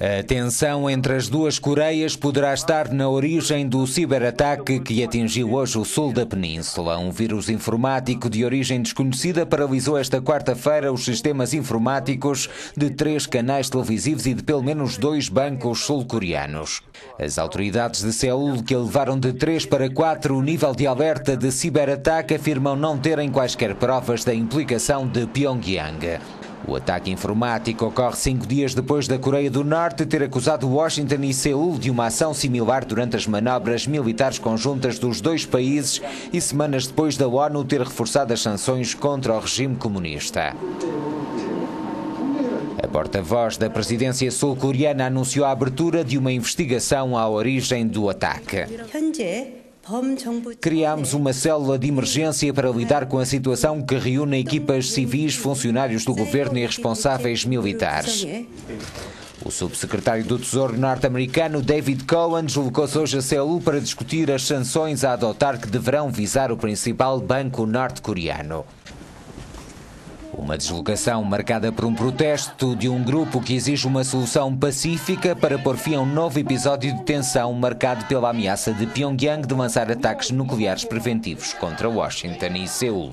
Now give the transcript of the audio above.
A tensão entre as duas Coreias poderá estar na origem do ciberataque que atingiu hoje o sul da península. Um vírus informático de origem desconhecida paralisou esta quarta-feira os sistemas informáticos de três canais televisivos e de pelo menos dois bancos sul-coreanos. As autoridades de Seul, que elevaram de 3 para 4 o nível de alerta de ciberataque, afirmam não terem quaisquer provas da implicação de Pyongyang. O ataque informático ocorre cinco dias depois da Coreia do Norte ter acusado Washington e Seul de uma ação similar durante as manobras militares conjuntas dos dois países e semanas depois da ONU ter reforçado as sanções contra o regime comunista. A porta-voz da presidência sul-coreana anunciou a abertura de uma investigação à origem do ataque. Criámos uma célula de emergência para lidar com a situação que reúne equipas civis, funcionários do governo e responsáveis militares. O subsecretário do Tesouro norte-americano David Cohen deslocou-se hoje a Seul para discutir as sanções a adotar que deverão visar o principal banco norte-coreano. Uma deslocação marcada por um protesto de um grupo que exige uma solução pacífica para pôr fim a um novo episódio de tensão marcado pela ameaça de Pyongyang de lançar ataques nucleares preventivos contra Washington e Seul.